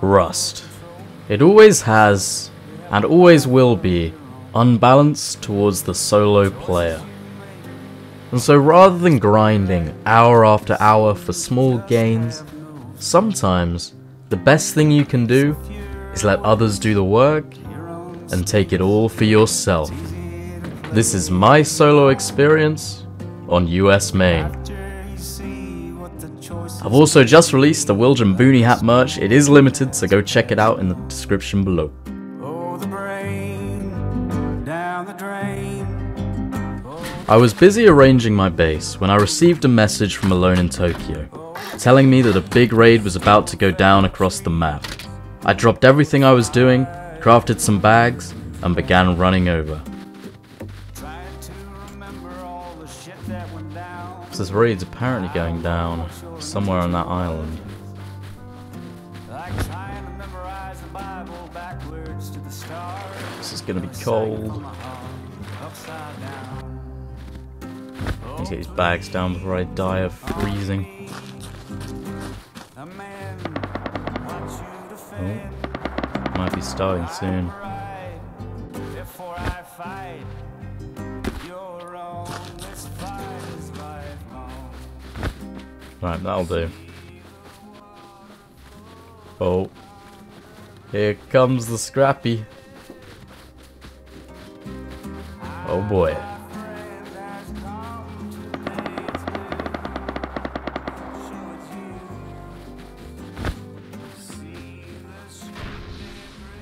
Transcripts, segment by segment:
Rust. It always has, and always will be, unbalanced towards the solo player. And so rather than grinding hour after hour for small gains, sometimes the best thing you can do is let others do the work and take it all for yourself. This is my solo experience on US Main. I've also just released the Willjum Boonie Hat merch. It is limited, so go check it out in the description below. I was busy arranging my base when I received a message from Alone in Tokyo, telling me that a big raid was about to go down across the map. I dropped everything I was doing, crafted some bags, and began running over. This raid's apparently going down somewhere on that island. This is gonna be cold. Let's get these bags down before I die of freezing. Oh, might be starting soon. Right, that'll do. Oh. Here comes the Scrappy. Oh boy.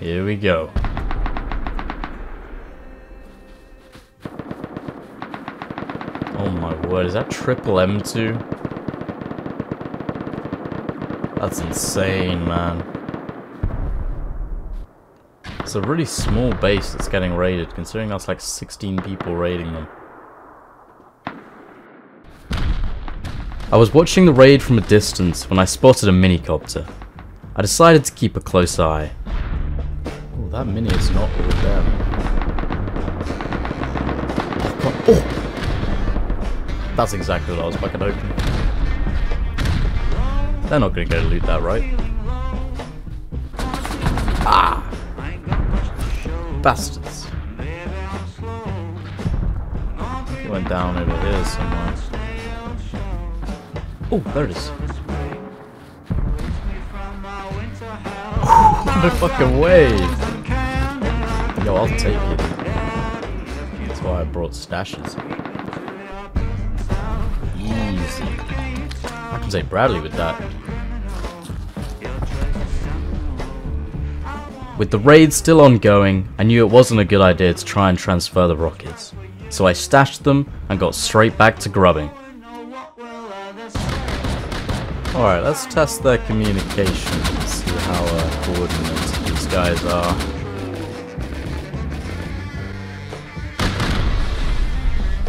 Here we go. Oh my word, is that triple M2? That's insane, man. It's a really small base that's getting raided, considering that's like 16 people raiding them. I was watching the raid from a distance when I spotted a minicopter. I decided to keep a close eye. Oh, that mini is not all there. Oh! That's exactly what I was fucking hoping. They're not gonna go loot that, right? Ah! Bastards. He went down over here somewhere. Oh, there it is. no fucking way! Yo, I'll take it. That's why I brought stashes. Bradley with that. With the raid still ongoing, I knew it wasn't a good idea to try and transfer the rockets. So I stashed them and got straight back to grubbing. Alright, let's test their communication and see how uh, coordinated these guys are.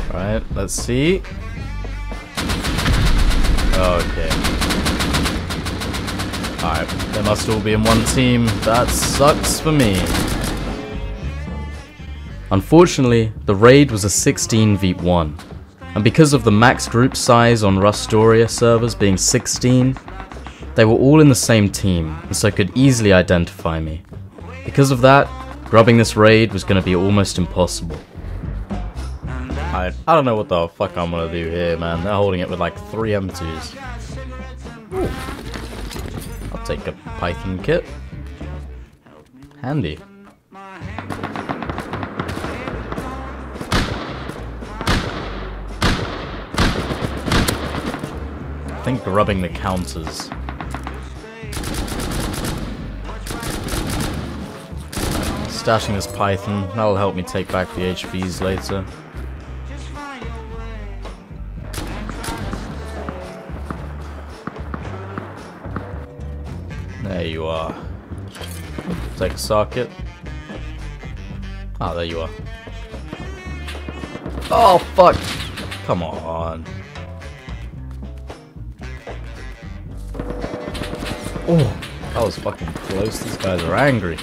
Alright, let's see. Oh, okay. Alright, they must all be in one team. That sucks for me. Unfortunately, the raid was a 16 v 1. And because of the max group size on Rustoria servers being 16, they were all in the same team, and so could easily identify me. Because of that, grubbing this raid was going to be almost impossible. I, I don't know what the fuck I'm to do here, man. They're holding it with like three M2s. Ooh. I'll take a Python kit. Handy. I think grubbing the counters. Stashing this Python, that'll help me take back the HVs later. There you are. Take a socket. Ah, there you are. Oh, fuck! Come on. Oh, that was fucking close. These guys are angry.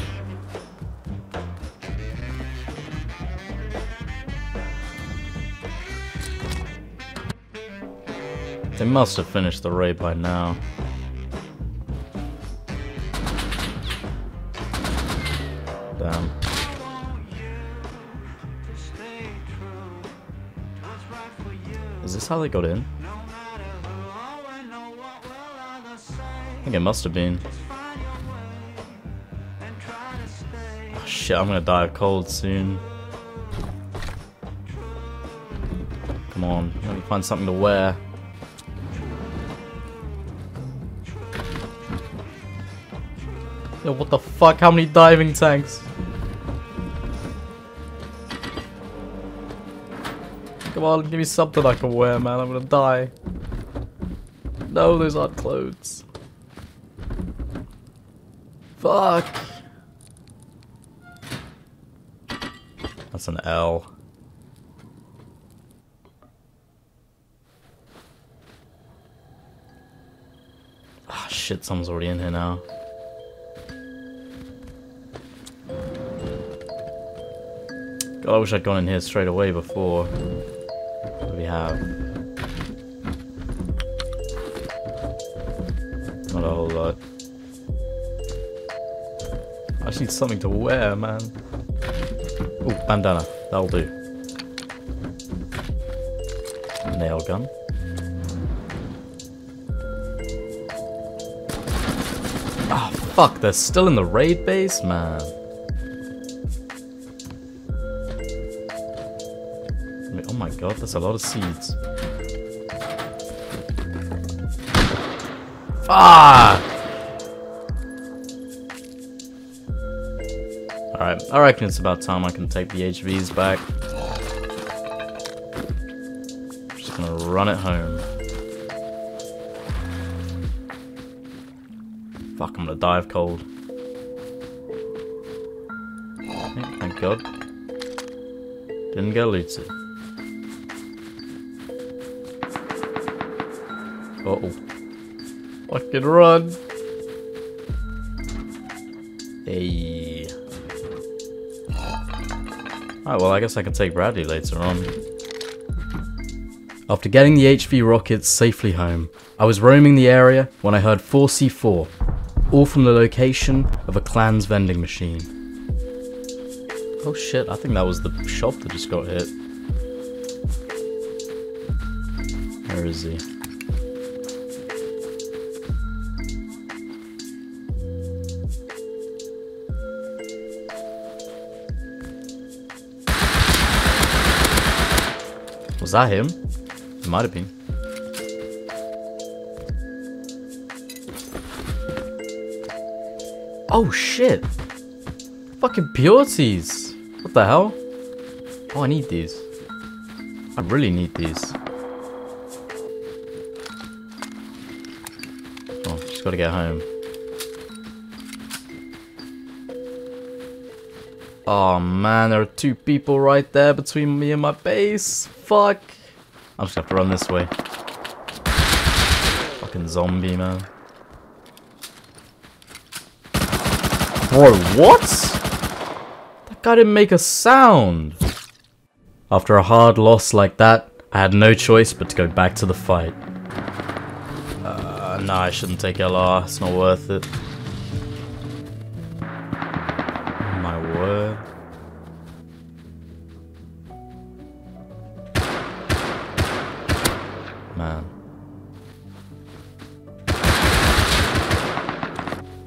They must have finished the raid by now. How they got in? I think it must have been. Oh, shit, I'm gonna die of cold soon. Come on, let me find something to wear. Yo, what the fuck? How many diving tanks? Come on, give me something I can wear, man. I'm gonna die. No, those aren't clothes. Fuck. That's an L. Ah, shit, someone's already in here now. God, I wish I'd gone in here straight away before. Have? Not a whole lot. I just need something to wear, man. Ooh, bandana. That'll do. Nail gun. Ah, oh, fuck, they're still in the raid base, man. God, that's a lot of seeds. Fuck! Alright, I reckon it's about time I can take the HVs back. Just gonna run it home. Fuck, I'm gonna die of cold. Yeah, thank god. Didn't get looted. Uh oh. Fucking run! Hey. Alright, well I guess I can take Bradley later on. After getting the HV rockets safely home, I was roaming the area when I heard 4C4, all from the location of a clan's vending machine. Oh shit, I think that was the shop that just got hit. Where is he? Was that him? It might have been. Oh shit! Fucking pureties! What the hell? Oh, I need these. I really need these. Oh, just gotta get home. Oh man, there are two people right there between me and my base. Fuck. I'm just gonna have to run this way. Fucking zombie, man. Bro, what? That guy didn't make a sound. After a hard loss like that, I had no choice but to go back to the fight. Uh, nah, I shouldn't take LR. It's not worth it. Word. Man.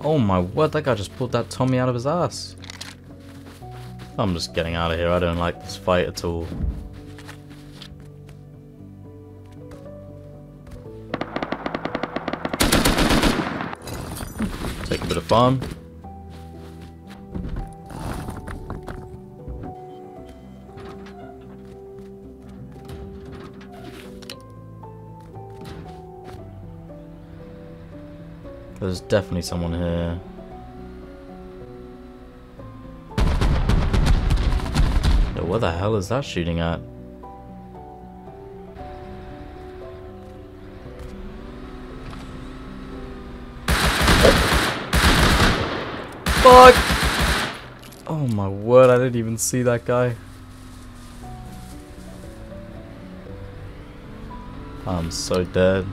Oh my word, that guy just pulled that Tommy out of his ass. I'm just getting out of here, I don't like this fight at all. Take a bit of fun. There's definitely someone here. Yo, what the hell is that shooting at? Fuck! Oh my word, I didn't even see that guy. I'm so dead.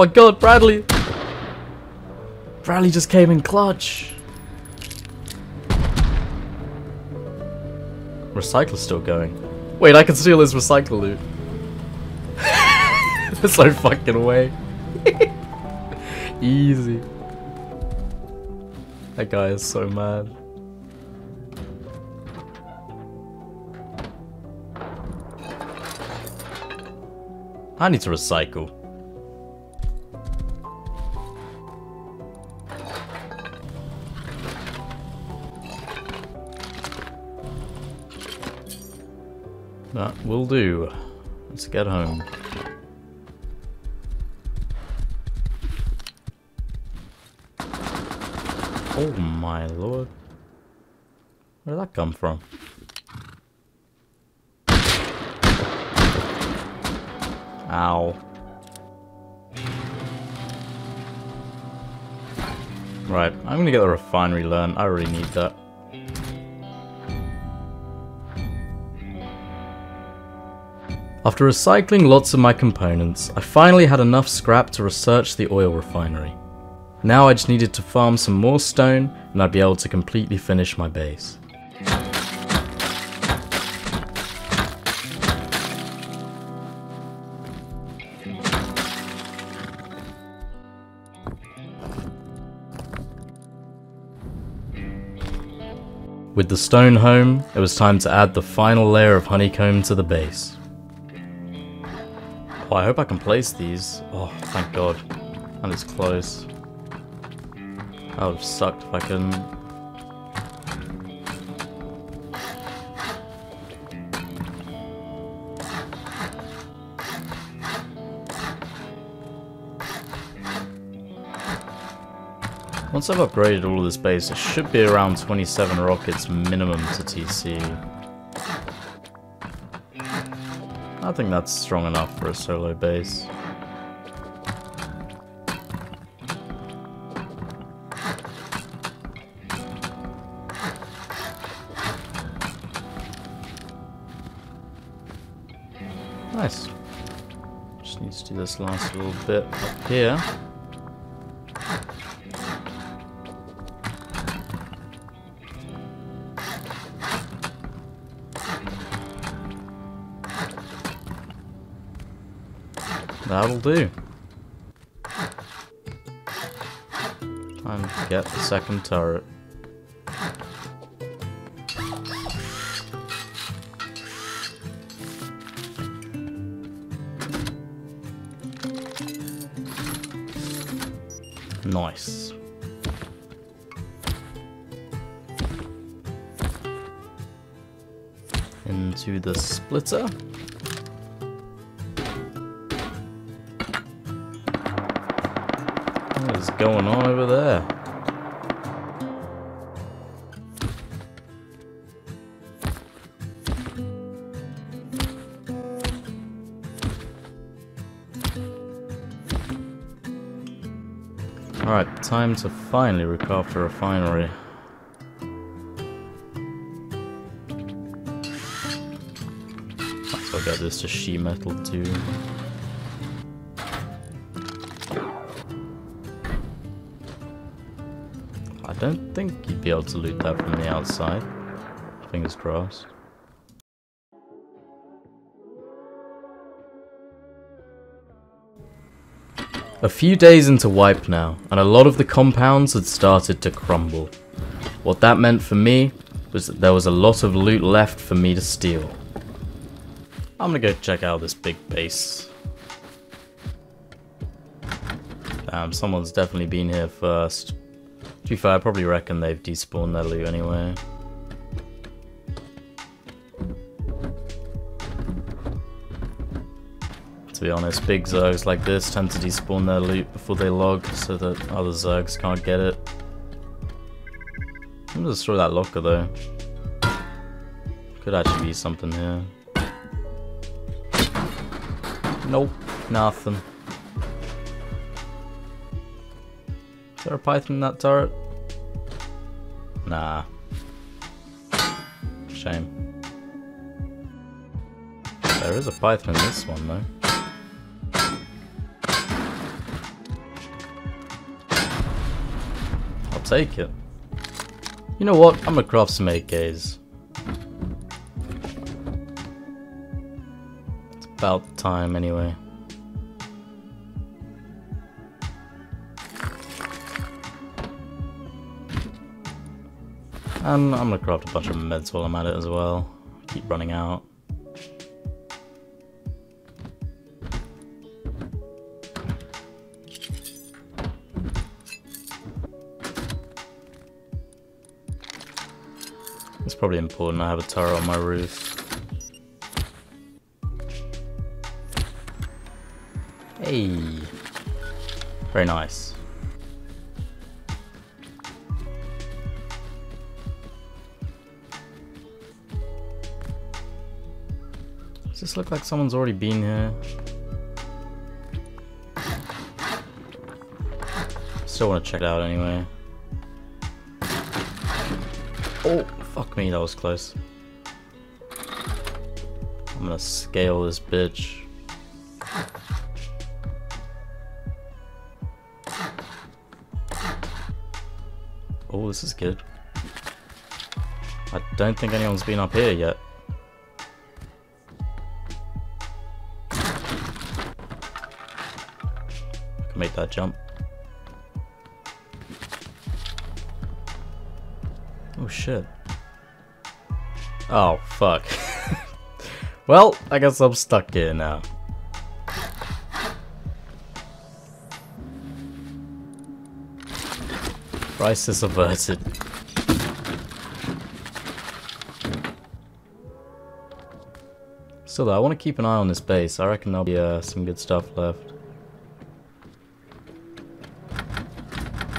My god, Bradley! Bradley just came in clutch. Recycler's still going. Wait, I can steal his recycle loot. There's no fucking way. Easy. That guy is so mad. I need to recycle. That will do. Let's get home. Oh my lord. Where did that come from? Ow. Right, I'm gonna get the refinery learned. I really need that. After recycling lots of my components, I finally had enough scrap to research the oil refinery. Now I just needed to farm some more stone and I'd be able to completely finish my base. With the stone home, it was time to add the final layer of honeycomb to the base. Oh, I hope I can place these. Oh, thank god. And it's close. That would have sucked if I couldn't. Once I've upgraded all of this base, it should be around 27 rockets minimum to TC. I think that's strong enough for a solo base. Nice. Just need to do this last little bit up here. That'll do. To get the second turret. Nice. Into the splitter. Alright, time to finally recraft the refinery. Might as well get this to sheet metal too. I don't think you'd be able to loot that from the outside. Fingers crossed. A few days into wipe now, and a lot of the compounds had started to crumble. What that meant for me was that there was a lot of loot left for me to steal. I'm gonna go check out this big base. Damn, someone's definitely been here first. To be fair, I probably reckon they've despawned their loot anyway. To be honest, big Zergs like this tend to despawn their loot before they log so that other Zergs can't get it. I'm gonna destroy that locker though. Could actually be something here. Nope, nothing. Is there a python in that turret? Nah. Shame. There is a python in this one though. Take it. You know what? I'm gonna craft some AKs. It's about time anyway. And I'm gonna craft a bunch of meds while I'm at it as well. Keep running out. Probably important I have a turret on my roof. Hey! Very nice. Does this look like someone's already been here? Still want to check it out anyway. Oh, fuck me, that was close. I'm gonna scale this bitch. Oh, this is good. I don't think anyone's been up here yet. I can make that jump. Oh shit. Oh fuck. well, I guess I'm stuck here now. Crisis averted. Still though, I want to keep an eye on this base. I reckon there'll be uh, some good stuff left.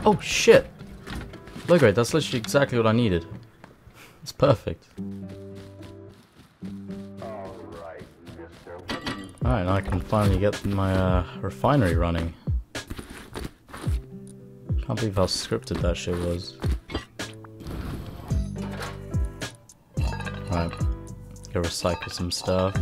Oh shit! Low grade, that's literally exactly what I needed. It's perfect. Finally get my uh, refinery running. Can't believe how scripted that shit was. Alright, go recycle some stuff.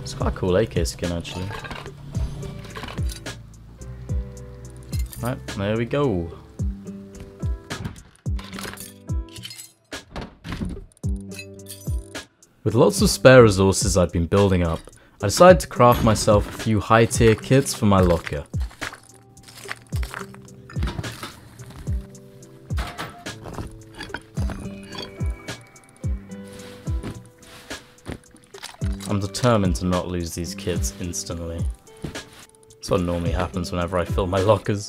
It's quite a cool AK skin actually. Right, there we go. With lots of spare resources I'd been building up, I decided to craft myself a few high tier kits for my locker. I'm determined to not lose these kits instantly. That's what normally happens whenever I fill my lockers.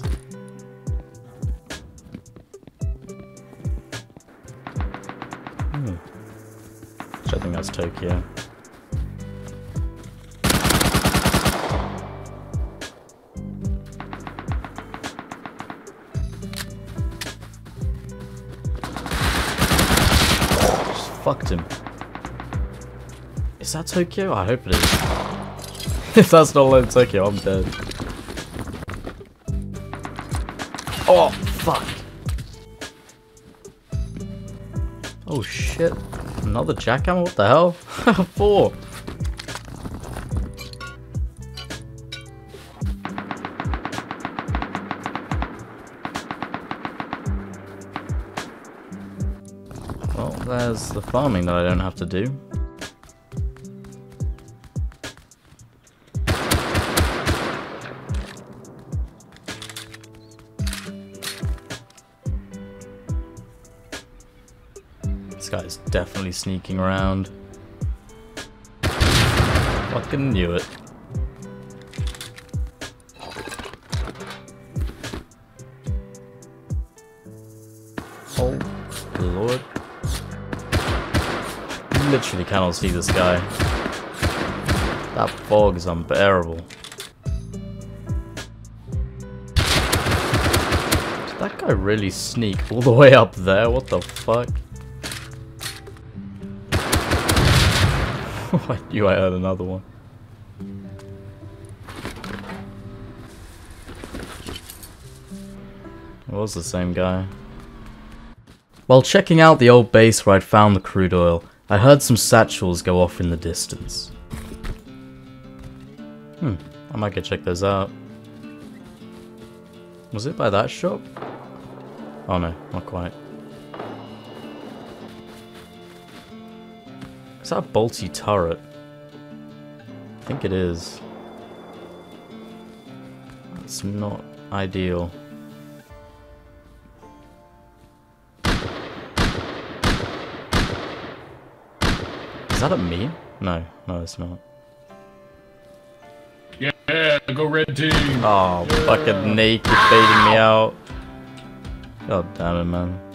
Tokyo. Just fucked him. Is that Tokyo? I hope it is. if that's not Lone Tokyo, I'm dead. Oh, fuck. Oh shit. Another jackhammer? What the hell? Four. Well, there's the farming that I don't have to do. Sneaking around. Fucking knew it. Oh, lord. literally cannot see this guy. That fog is unbearable. Did that guy really sneak all the way up there? What the fuck? I knew I heard another one. It was the same guy. While checking out the old base where I'd found the crude oil, I heard some satchels go off in the distance. Hmm, I might go check those out. Was it by that shop? Oh no, not quite. That a bolty turret? I think it is. It's not ideal. Is that a me? No, no it's not. Yeah, go red team. Oh, Yeah. fucking naked baiting me out. God damn it, man.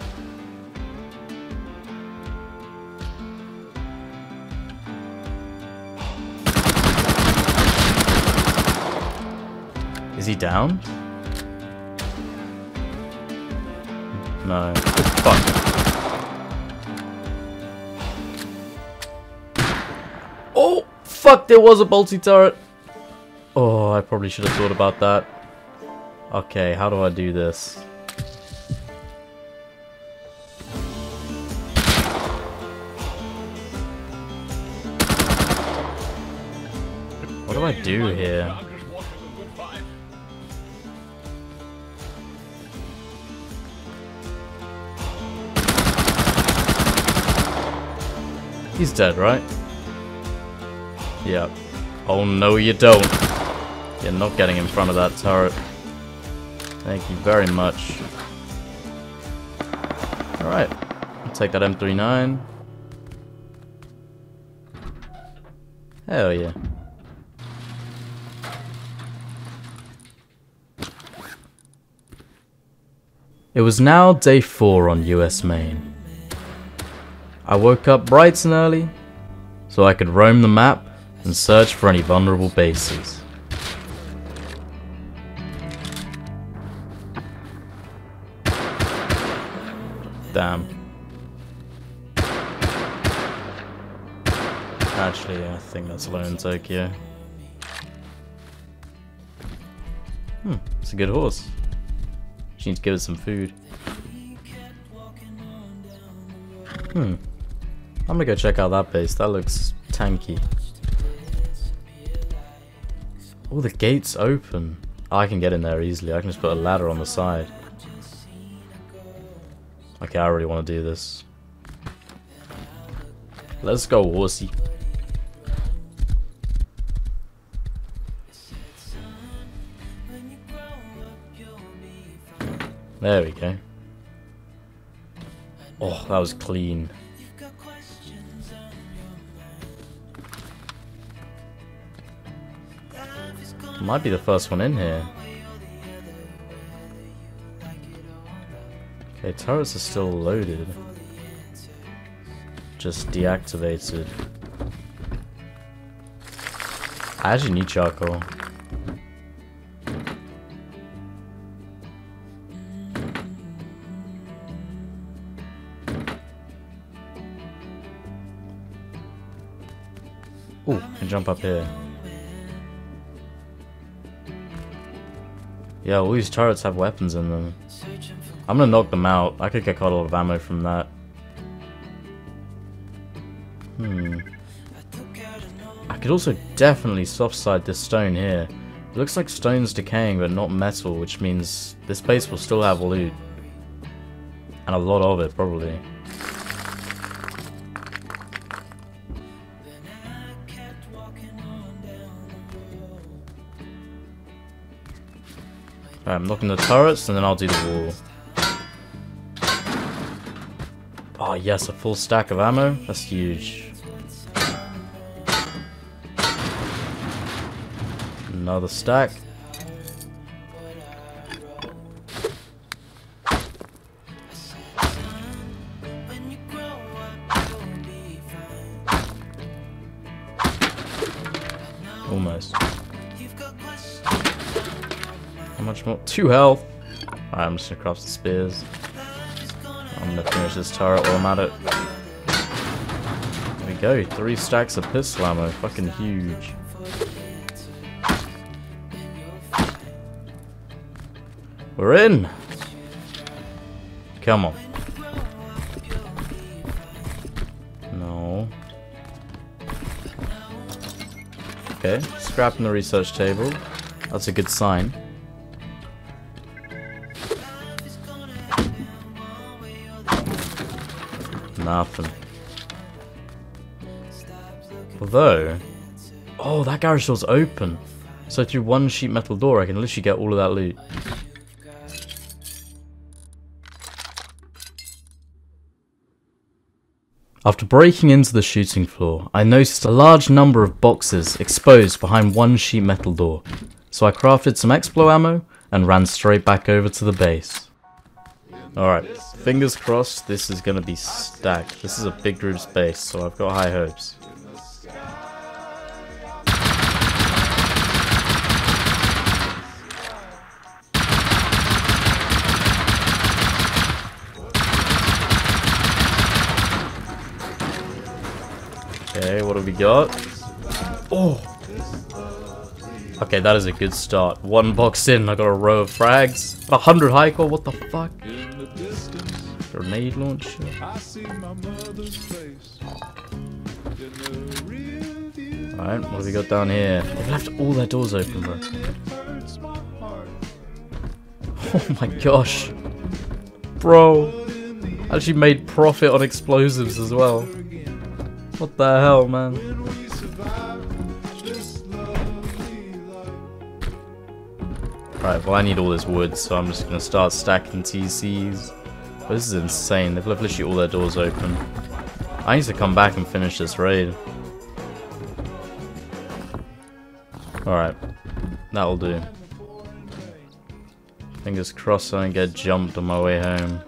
He down? No. Fuck. Oh, fuck, there was a bolty turret. Oh, I probably should have thought about that. Okay, how do I do this? What do I do here? He's dead, right? Yep. Oh no, you don't. You're not getting in front of that turret. Thank you very much. Alright. Take that M39. Hell yeah. It was now day 4 on US main. I woke up bright and early, so I could roam the map and search for any vulnerable bases. Damn. Actually, I think that's alone in Tokyo. Hmm, it's a good horse. She needs to give it some food. Hmm. I'm gonna go check out that base. That looks tanky. Oh, the gate's open. I can get in there easily. I can just put a ladder on the side. Okay, I really want to do this. Let's go, horsey. There we go. Oh, that was clean. Might be the first one in here. Okay, turrets are still loaded. Just deactivated. I actually need charcoal. Ooh, I jump up here. Yeah, all these turrets have weapons in them. I'm gonna knock them out. I could get quite a lot of ammo from that. Hmm. I could also definitely soft side this stone here. It looks like stone's decaying but not metal, which means this base will still have loot. And a lot of it, probably. Um, I'm knocking the turrets and then I'll do the wall. Oh yes, a full stack of ammo? That's huge. Another stack. Two health. I'm just gonna craft the spears. I'm gonna finish this turret while I'm at it. There we go, three stacks of pistol ammo, fucking huge. We're in! Come on. No. Okay, scrap the research table. That's a good sign. Nothing. Although, oh, that garage door's open. So through one sheet metal door, I can literally get all of that loot. After breaking into the shooting floor, I noticed a large number of boxes exposed behind one sheet metal door, so I crafted some Explo ammo and ran straight back over to the base. Alright, fingers crossed this is gonna be stacked. This is a big group space, so I've got high hopes. Okay, what have we got? Oh! Okay, that is a good start. One box in, I got a row of frags. A hundred high qual, what the fuck? Grenade launcher. Alright, what have we got down here? They've left all their doors open, bro. Oh my gosh. Bro. Actually made profit on explosives as well. What the hell, man? Right, well I need all this wood, so I'm just gonna start stacking TCs. But this is insane, they've left literally all their doors open. I need to come back and finish this raid. Alright, that'll do. Fingers crossed I don't get jumped on my way home.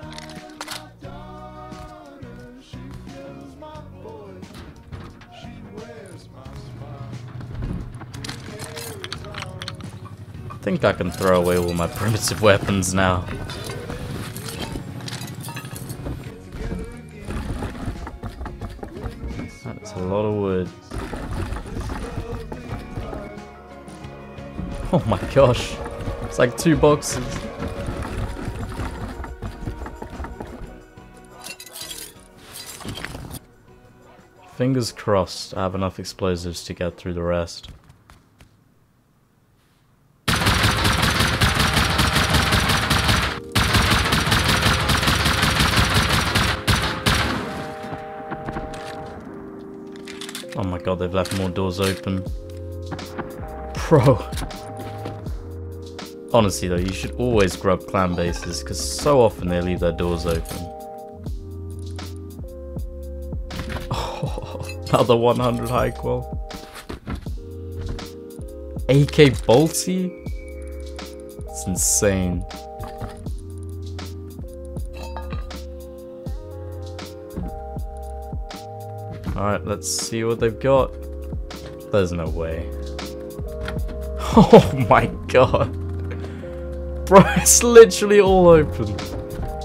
Think I can throw away all my primitive weapons now. That's a lot of wood. Oh my gosh. It's like two boxes. Fingers crossed I have enough explosives to get through the rest. God, they've left more doors open. Bro. Honestly though, you should always grub clan bases, because so often they leave their doors open. Oh, another 100 high qual. AK Bolty? It's insane. Alright, let's see what they've got. There's no way. Oh my god. Bro, it's literally all open.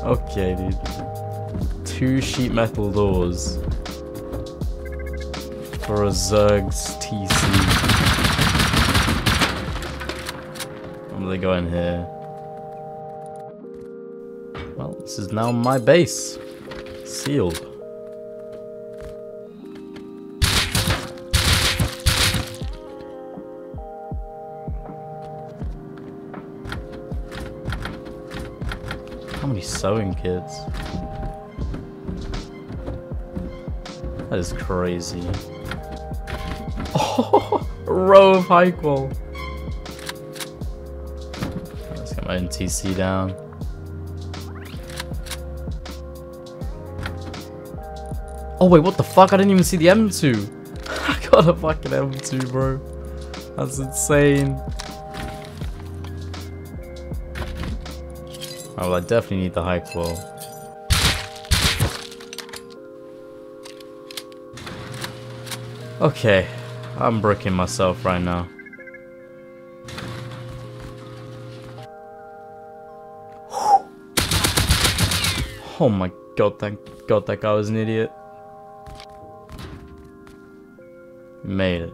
Okay, dude. Two sheet metal doors. For a Zerg's TC. I'm gonna go in here. Well, this is now my base. Sealed. Sewing kits? That is crazy. Oh, row of high qual. Let's get my NTC down. Oh wait, what the fuck? I didn't even see the M2. I got a fucking M2, bro. That's insane. Oh, well, I definitely need the high qual. Okay, I'm bricking myself right now. Oh my god, thank god that guy was an idiot. Made it.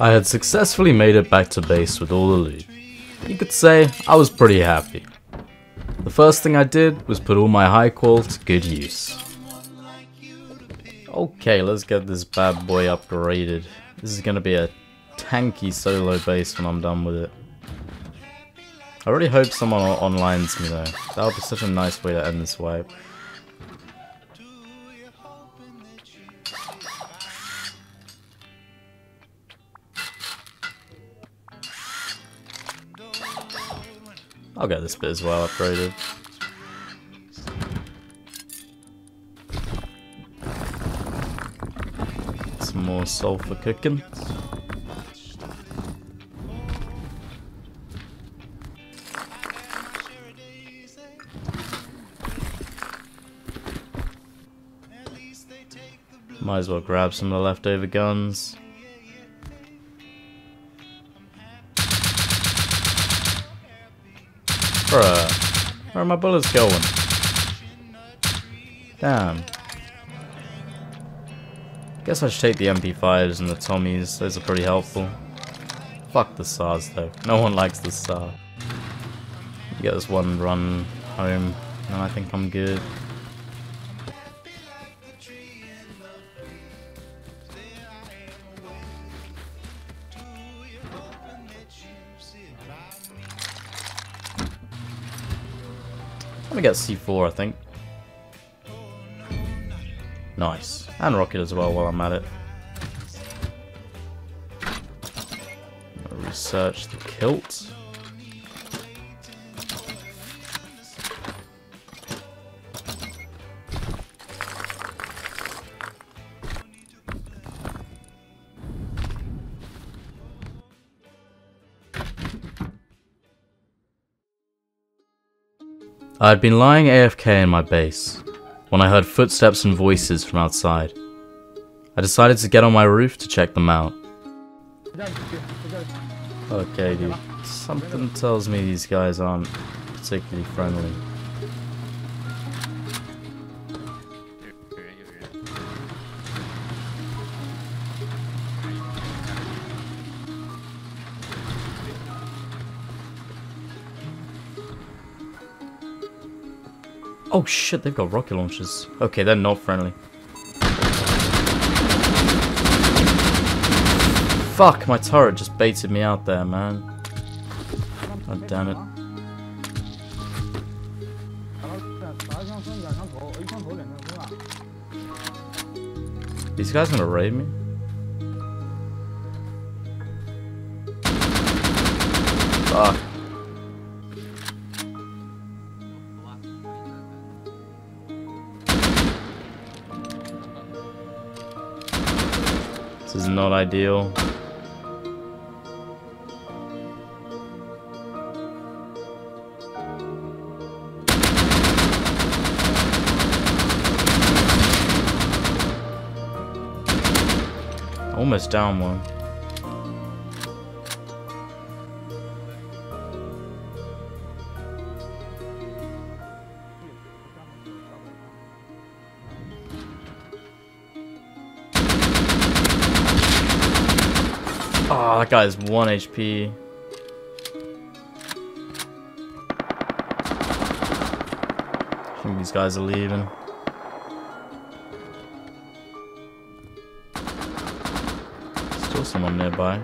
I had successfully made it back to base with all the loot. You could say I was pretty happy. The first thing I did was put all my high qual to good use. Okay, let's get this bad boy upgraded. This is gonna be a tanky solo base when I'm done with it. I really hope someone onlines me though. That would be such a nice way to end this wipe. I'll get this bit as well upgraded. Some more sulfur cooking. Might as well grab some of the leftover guns. Bruh, where are my bullets going? Damn. Guess I should take the MP5s and the Tommies, those are pretty helpful. Fuck the SARS though, no one likes the SAR. Get this one run home, and I think I'm good. Me get C4, I think. Nice. And rocket as well while I'm at it. Research the kilt. I had been lying AFK in my base when I heard footsteps and voices from outside. I decided to get on my roof to check them out. Okay, dude. Something tells me these guys aren't particularly friendly. Oh shit, they've got rocket launchers. Okay, they're not friendly. Fuck, my turret just baited me out there, man. God damn it. These guys gonna raid me? Fuck. Is not ideal. Almost down one. That guy's 1 HP. I think these guys are leaving. Still someone nearby.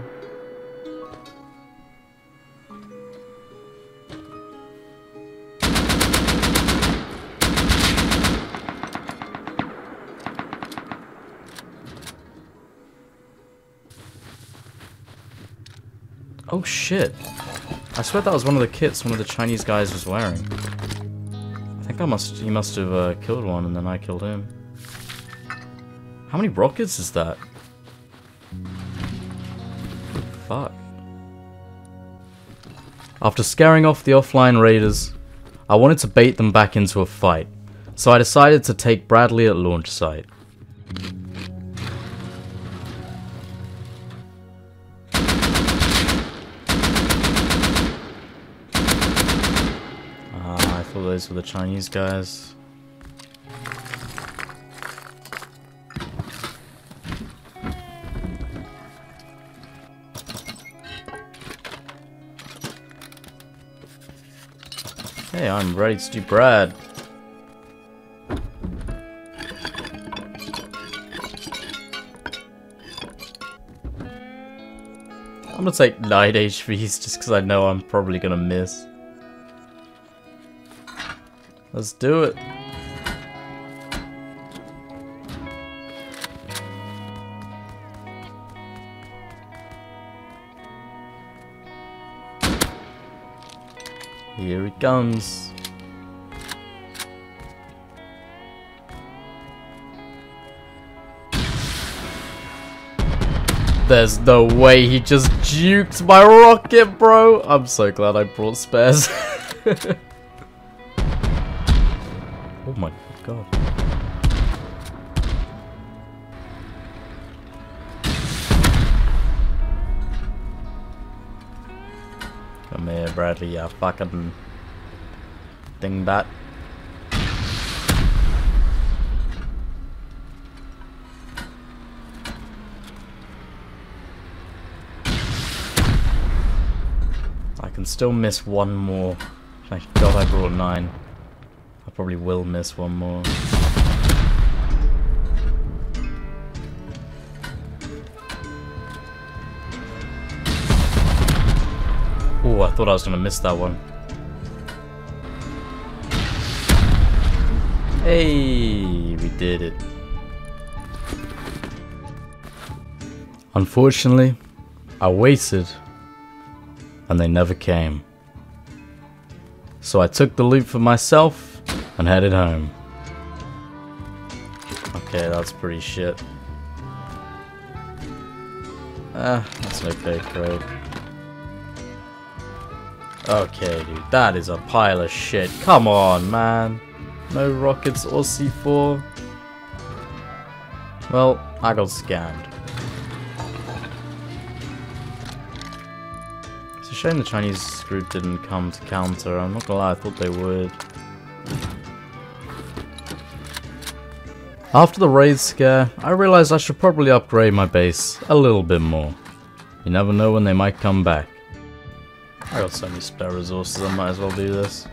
Oh shit. I swear that was one of the kits one of the Chinese guys was wearing. I think I must he must have uh, killed one and then I killed him. How many rockets is that? Fuck. After scaring off the offline raiders, I wanted to bait them back into a fight, so I decided to take Bradley at launch site. Were the Chinese guys. Hey, I'm ready to do Brad. I'm gonna take 9 HVs just because I know I'm probably gonna miss. Let's do it. Here it comes. There's no way he just juked my rocket, bro. I'm so glad I brought spares. god. Come here, Bradley, you fucking dingbat. I can still miss one more. Thank god I brought nine. Probably will miss one more. Oh, I thought I was gonna miss that one. Hey, we did it. Unfortunately, I waited and they never came. So I took the loot for myself and headed home. Okay, that's pretty shit. Ah, that's okay, Craig. Okay, dude, that is a pile of shit. Come on, man. No rockets or C4. Well, I got scammed. It's a shame the Chinese group didn't come to counter. I'm not gonna lie, I thought they would. After the raid scare, I realized I should probably upgrade my base a little bit more. You never know when they might come back. I got so many spare resources, I might as well do this.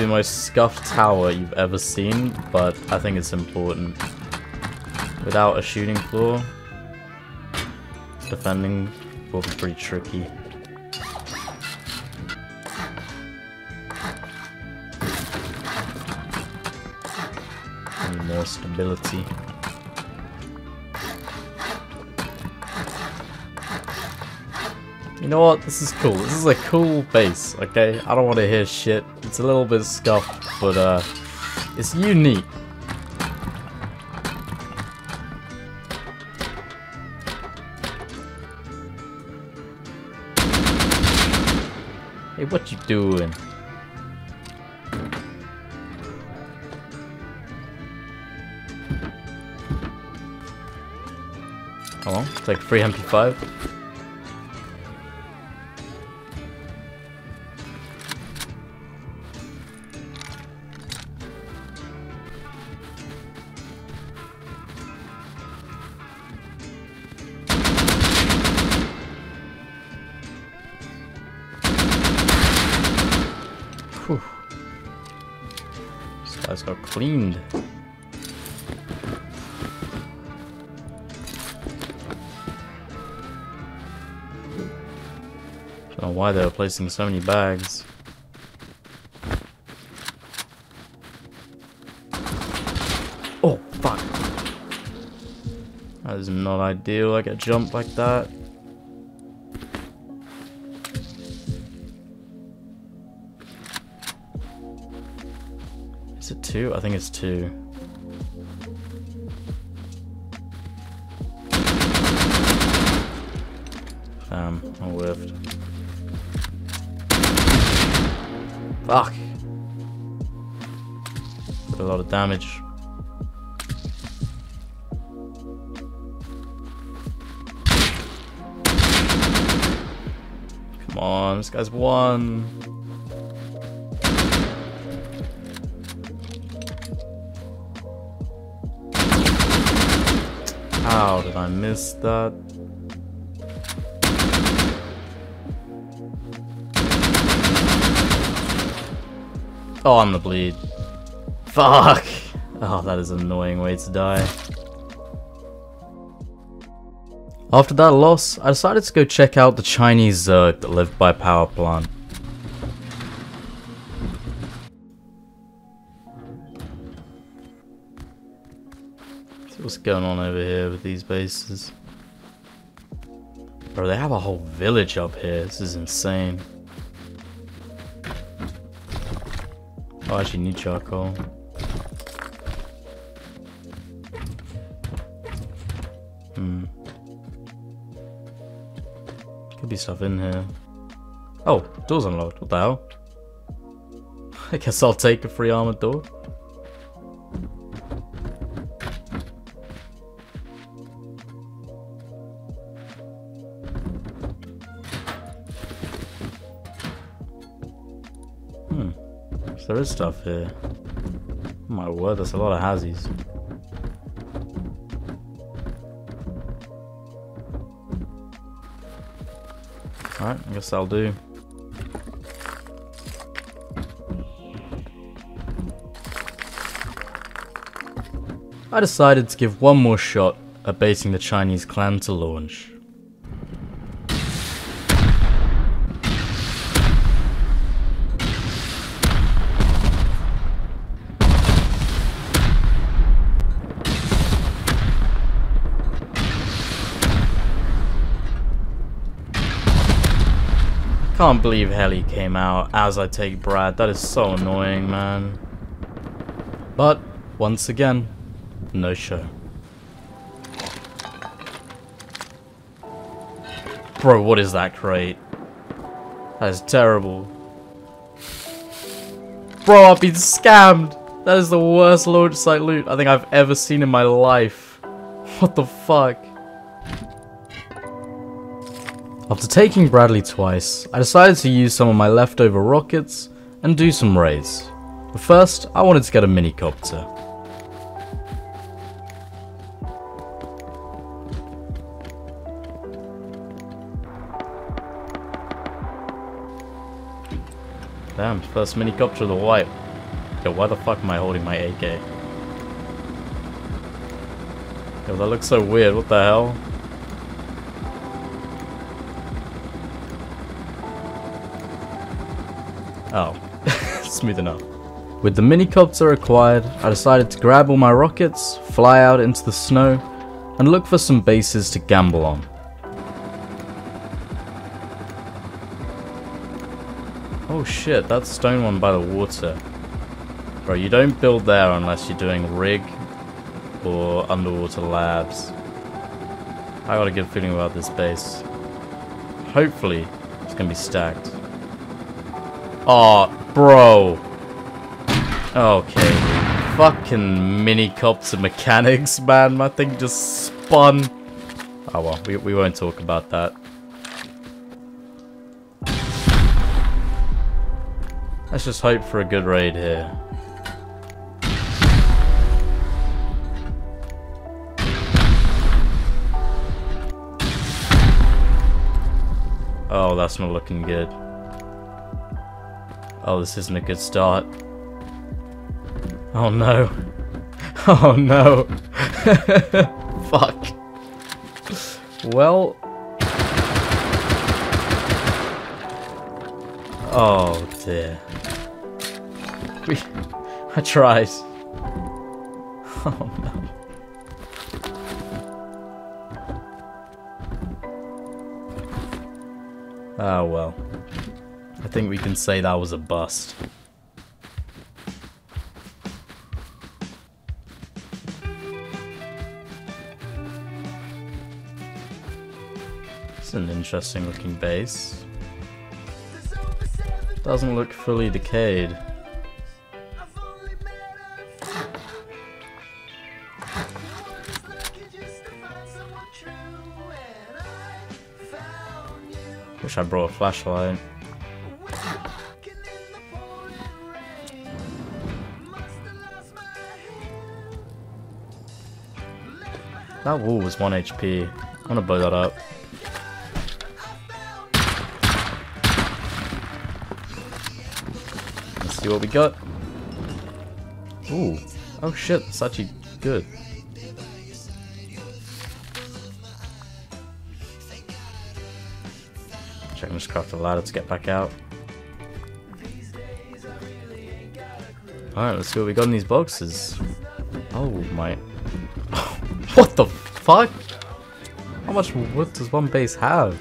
The most scuffed tower you've ever seen, but I think it's important. Without a shooting floor, defending will be pretty tricky. Need more stability. Know what? This is cool. This is a cool base, okay? I don't want to hear shit. It's a little bit scuffed, but uh, it's unique. Hey, what you doing? Come on, it's like free MP5. Placing so many bags. Oh, fuck. That is not ideal. I get jumped like that. Is it two? I think it's two. A lot of damage. Come on, this guy's one. How did I miss that? Oh, I'm the bleed. Fuck! Oh, that is an annoying way to die. After that loss, I decided to go check out the Chinese Zerg that lived by power plant. What's going on over here with these bases. Bro, they have a whole village up here. This is insane. Oh, I actually need charcoal. Be stuff in here. Oh, door's unlocked. What the hell? I guess I'll take a free armored door. Hmm. There is stuff here. Oh my word, that's a lot of hazzies. Alright, I guess I'll do. I decided to give one more shot at baiting the Chinese clan to launch. Can't believe Heli came out as I take Brad. That is so annoying, man. But, once again, no show. Bro, what is that crate? That is terrible. Bro, I've been scammed! That is the worst launch site loot I think I've ever seen in my life. What the fuck? After taking Bradley twice, I decided to use some of my leftover rockets and do some raids. But first, I wanted to get a minicopter. Damn, first minicopter of the wipe. Yo, why the fuck am I holding my AK? Yo, that looks so weird, what the hell? Oh, smooth enough. With the minicopter acquired, I decided to grab all my rockets, fly out into the snow, and look for some bases to gamble on. Oh shit, that stone one by the water. Bro, you don't build there unless you're doing rig or underwater labs. I got a good feeling about this base. Hopefully, it's gonna be stacked. Oh, bro. Okay. Fucking mini cops and mechanics, man. My thing just spun. Oh well, we, we won't talk about that. Let's just hope for a good raid here. Oh, that's not looking good. Oh, this isn't a good start. Oh no. Oh no. Fuck. Well. Oh dear. I tried. Oh no. Oh well. I think we can say that was a bust. It's an interesting looking base. Doesn't look fully decayed. Wish I brought a flashlight. That wall was 1 HP. I'm gonna blow that up. Let's see what we got. Ooh. Oh shit, it's actually good. Check this craft a ladder to get back out. Alright, let's see what we got in these boxes. Oh my what the fuck? How much wood does one base have?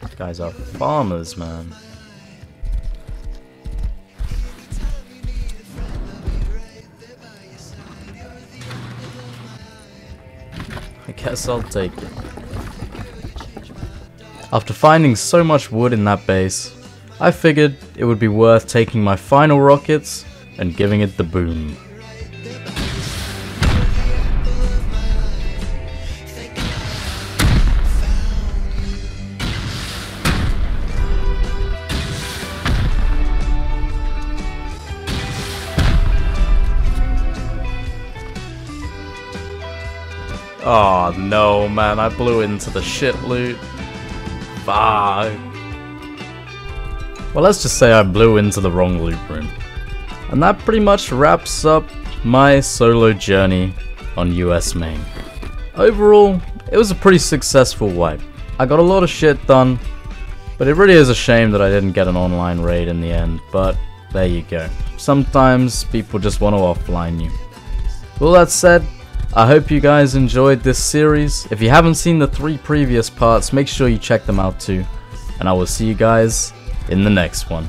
These guys are farmers, man. I guess I'll take it. After finding so much wood in that base, I figured it would be worth taking my final rockets and giving it the boom. Oh no, man, I blew into the shit loot. Fuck. Well, let's just say I blew into the wrong loot room. And that pretty much wraps up my solo journey on US main. Overall, it was a pretty successful wipe. I got a lot of shit done, but it really is a shame that I didn't get an online raid in the end, but there you go. Sometimes people just want to offline you. Well, that said, I hope you guys enjoyed this series. If you haven't seen the three previous parts, make sure you check them out too. And I will see you guys in the next one.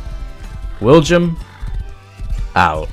Willjum, out.